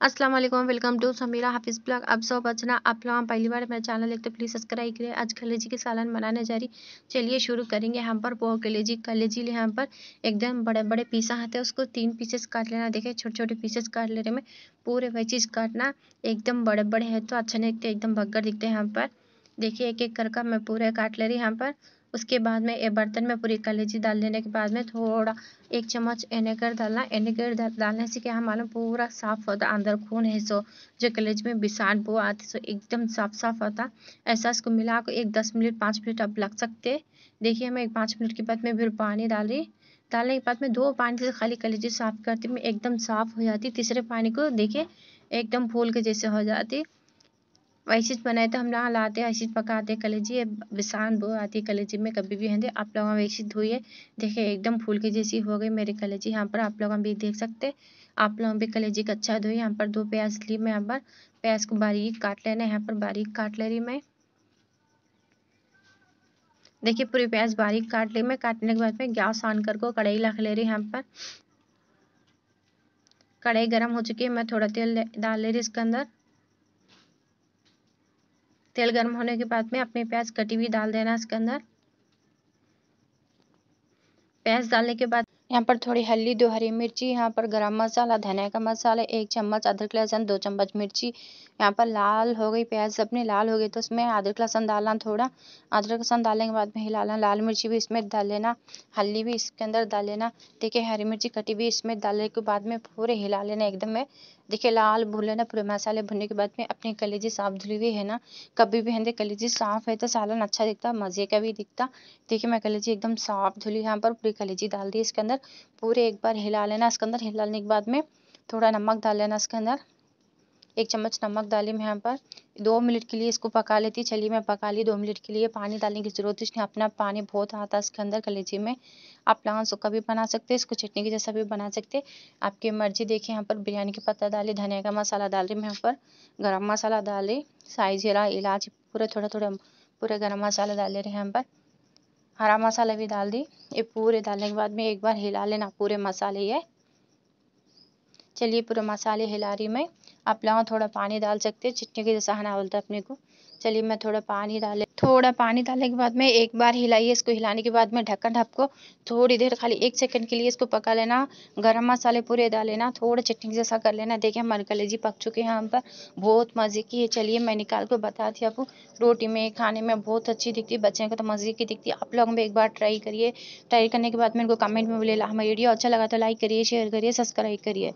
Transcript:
अस्सलाम वालेकुम टू समीरा हाफिज़ ब्लॉग। अब सब बचना आप लोग पहली बार मेरा चैनल एक तो प्लीज़ सब्सक्राइब करें आज कलेजी की सालन बनाने जा रही। चलिए शुरू करेंगे यहाँ पर वो कलेजी कलेजी यहाँ पर। एकदम बड़े बड़े पीसा आते हैं, उसको तीन पीसेस काट लेना। देखे छोटे छोटे पीसेस काट ले रहे में। पूरे वही चीज़ काटना, एकदम बड़े बड़े हैं तो अच्छा नहीं दिखते, एकदम बग्गर दिखते हैं यहाँ पर। देखिए एक एक करके मैं पूरे काट ले रही हूँ यहाँ पर। उसके बाद में एक बर्तन में पूरी कलेजी डाल देने के बाद में थोड़ा एक चम्मच एनेगर डालना। एनेगर डालने से क्या मालूम? पूरा साफ़ होता, अंदर खून है, सो जो कलेज में बिसान वो आती, सो एकदम साफ़ साफ़ होता। ऐसा इसको मिला को एक दस मिनट, पाँच मिनट अब लग सकते। देखिए, मैं एक पाँच मिनट के बाद में फिर पानी डाली। डालने के बाद में दो पानी से खाली कलेजी साफ़ करती, मैं एकदम साफ़ हो जाती। तीसरे पानी को देखिए, एकदम फूल के जैसे हो जाती। वैसे बनाए तो हम लोग लाते ऐसे पकाते कलेजी बिसान बो आती कलेजी में, कभी भी हैं आप लोग वैसे धोइए, देखिए एकदम फूल के जैसी हो गई मेरी कलेजी यहाँ पर आप लोग भी देख सकते आप लोग भी कलेजी का अच्छा धोए यहाँ पर दो प्याज ली मैं, यहाँ पर प्याज को बारीक काट लेना यहाँ पर बारीक काट ले रही मैं। देखिए पूरी प्याज बारीक काट ली मैं, काटने के बाद में गैस ऑन कर को कढ़ाई रख ले रही यहाँ पर। कढ़ाई गर्म हो चुकी है, मैं थोड़ा तेल डाल ले रही इसके अंदर। तेल गर्म होने के बाद में अपनी प्याज कटी हुई डाल देना इसके अंदर। प्याज डालने के बाद यहाँ पर थोड़ी हल्दी, दो हरी मिर्ची, यहाँ पर गरम मसाला, धनिया का मसाला, एक चम्मच अदरक लहसुन, दो चम्मच मिर्ची। यहाँ पर लाल हो गई प्याज अपनी लाल हो गई तो उसमें अदरक लहसुन डालना थोड़ा। अदरक लहसुन डालने के बाद में हिलाना, लाल मिर्ची भी इसमें डाल लेना, हल्दी भी इसके अंदर डाल लेना। देखिए, हरी मिर्ची कटी भी इसमें डालने के बाद में पूरे हिला लेना एकदम में। देखिए, लाल भून लेना, पूरे मसाले भुनने के बाद में अपनी कलेजी साफ़ धुली हुई है ना। कभी भी हंदे कलेजी साफ़ है तो सालन अच्छा दिखता, मज़े का भी दिखता। देखिए, मैं कलेजी एकदम साफ़ धुली, यहाँ पर पूरी कलेजी डाल दी इसके अंदर। पूरे एक बार हिला लेना इसके अंदर, हिलाने के बाद में थोड़ा नमक डाल लेना इसके अंदर। एक चम्मच नमक डाली मैं यहाँ पर। दो मिनट के लिए इसको पका लेती, चलिए मैं पका ली दो मिनट के लिए। पानी डालने की ज़रूरत इसमें अपना पानी बहुत आता है इसके अंदर कलेजी में। आप लान सुखा भी बना सकते हैं, इसको चटनी के जैसा भी बना सकते आपकी मर्ज़ी, देखिए यहाँ पर बिरयानी का पत्ता डाली, धनिया का मसाला डाल रही मैं यहाँ पर। गर्म मसाला डाली साई जीरा इलायची पूरे थोड़ा थोड़ा पूरे गर्म मसाला डाल रहे यहाँ पर। हरा मसाला भी डाल दी। ये पूरे डालने के बाद में एक बार हिला लेना, पूरे मसाले ये। चलिए पूरे मसाले हिला रही मैं। आप लोग थोड़ा पानी डाल सकते हैं चटनी के जैसा हना बोलता है अपने को। चलिए मैं थोड़ा पानी डाले, थोड़ा पानी डालने के बाद में एक बार हिलाइए, इसको हिलाने के बाद में ढक्कन ढप को थोड़ी देर खाली एक सेकंड के लिए इसको पका लेना, गरम मसाले पूरे डाल लेना, थोड़ा चटनी जैसा कर लेना। देखिए हमारे कलेजी पक चुके हैं हम पर, बहुत मज़े की है। चलिए मैं निकाल कर बता थी आपको, रोटी में, खाने में बहुत अच्छी दिखती है, बच्चे को तो मज़े की दिखती है। आप लोग भी एक बार ट्राई करिए, ट्राई करने के बाद में इनको कमेंट में बोले हमारा वीडियो अच्छा लगा तो लाइक करिए, शेयर करिए, सब्सक्राइब करिए।